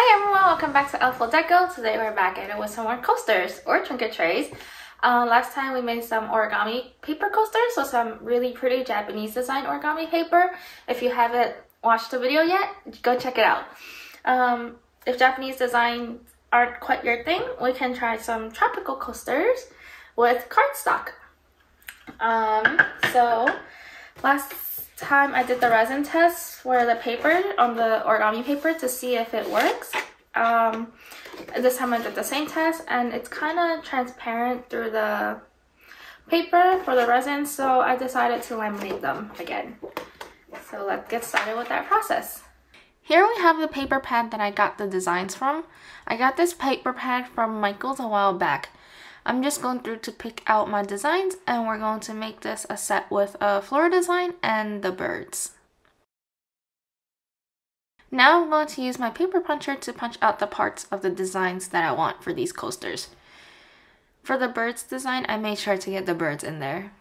Hi everyone, welcome back to Ellaful Deco. Today we're back at it with some more coasters or trinket trays. Uh, last time we made some origami paper coasters, so some really pretty Japanese design origami paper. If you haven't watched the video yet, go check it out. Um, if Japanese design aren't quite your thing, we can try some tropical coasters with cardstock. Um, so last time I did the resin test for the paper on the origami paper to see if it works. Um, this time I did the same test and it's kind of transparent through the paper for the resin so I decided to laminate them again. So let's get started with that process. Here we have the paper pad that I got the designs from. I got this paper pad from Michaels a while back. I'm just going through to pick out my designs and we're going to make this a set with a floor design and the birds. Now I'm going to use my paper puncher to punch out the parts of the designs that I want for these coasters. For the birds design, I made sure to get the birds in there.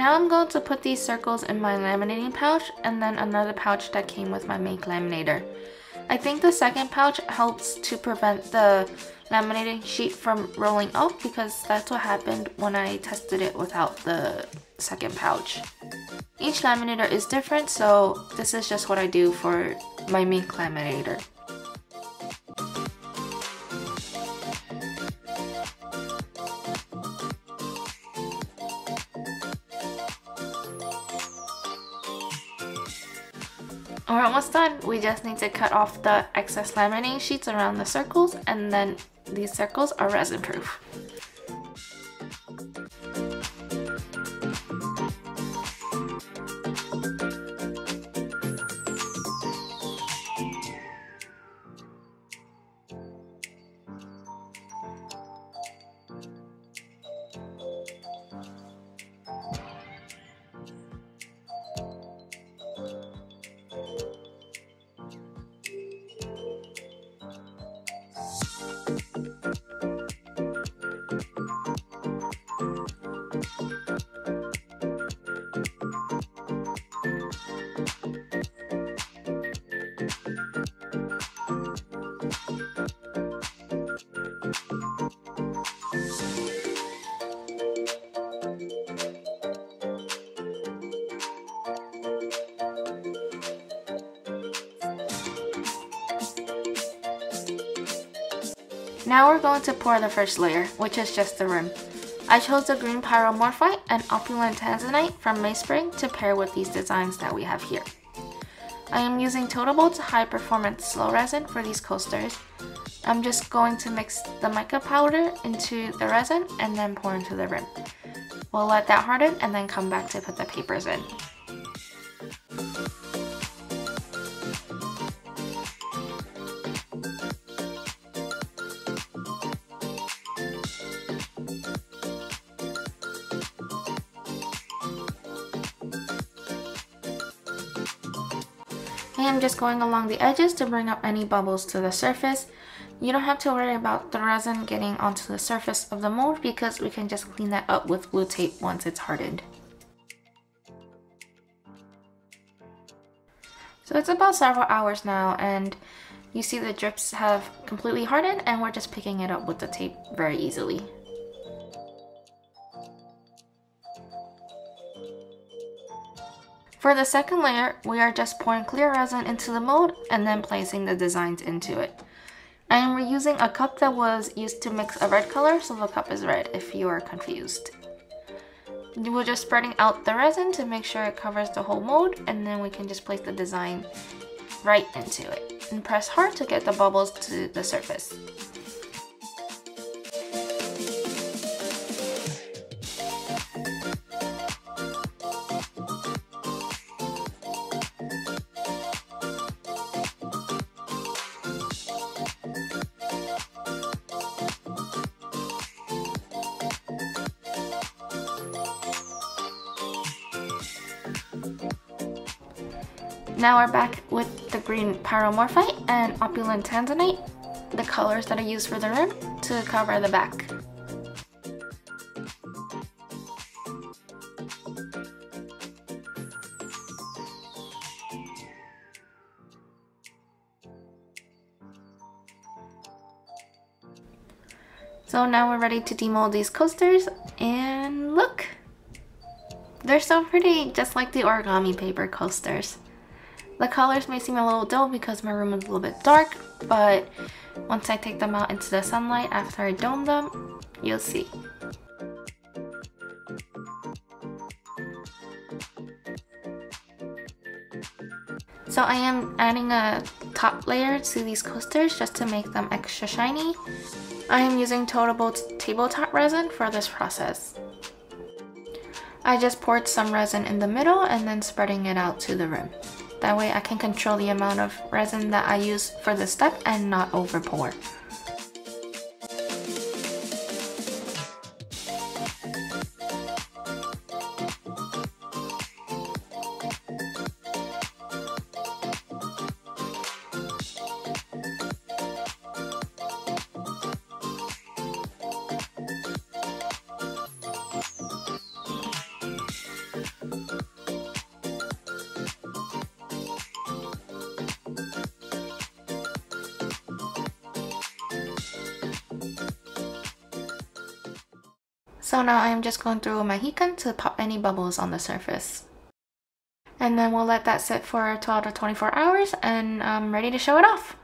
Now I'm going to put these circles in my laminating pouch and then another pouch that came with my Make laminator. I think the second pouch helps to prevent the laminating sheet from rolling up because that's what happened when I tested it without the second pouch. Each laminator is different so this is just what I do for my Make laminator. We're almost done. We just need to cut off the excess laminating sheets around the circles and then these circles are resin proof. Now we're going to pour the first layer, which is just the rim. I chose the green pyromorphite and opulent tanzanite from Meyspring to pair with these designs that we have here. I am using Total high performance slow resin for these coasters. I'm just going to mix the mica powder into the resin and then pour into the rim. We'll let that harden and then come back to put the papers in. I am just going along the edges to bring up any bubbles to the surface. You don't have to worry about the resin getting onto the surface of the mold because we can just clean that up with glue tape once it's hardened. So it's about several hours now and you see the drips have completely hardened and we're just picking it up with the tape very easily. For the second layer, we are just pouring clear resin into the mold and then placing the designs into it. I am reusing a cup that was used to mix a red color, so the cup is red if you are confused. We're just spreading out the resin to make sure it covers the whole mold and then we can just place the design right into it. And press hard to get the bubbles to the surface. Now we're back with the green pyromorphite and opulent tanzanite, the colors that I use for the rim to cover the back. So now we're ready to demold these coasters and look! They're so pretty, just like the origami paper coasters. The colors may seem a little dull because my room is a little bit dark, but once I take them out into the sunlight after I dome them, you'll see. So I am adding a top layer to these coasters just to make them extra shiny. I am using TotalBoat tabletop resin for this process. I just poured some resin in the middle and then spreading it out to the rim. That way I can control the amount of resin that I use for this step and not over So now I'm just going through a Mohican to pop any bubbles on the surface. And then we'll let that sit for 12 to 24 hours and I'm ready to show it off.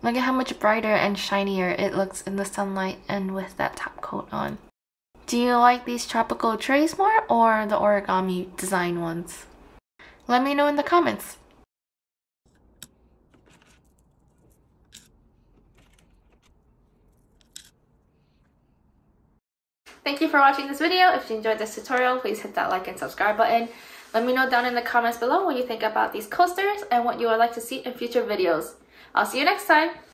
Look at how much brighter and shinier it looks in the sunlight and with that top coat on. Do you like these tropical trays more or the origami design ones? Let me know in the comments. Thank you for watching this video. If you enjoyed this tutorial, please hit that like and subscribe button. Let me know down in the comments below what you think about these coasters and what you would like to see in future videos. I'll see you next time.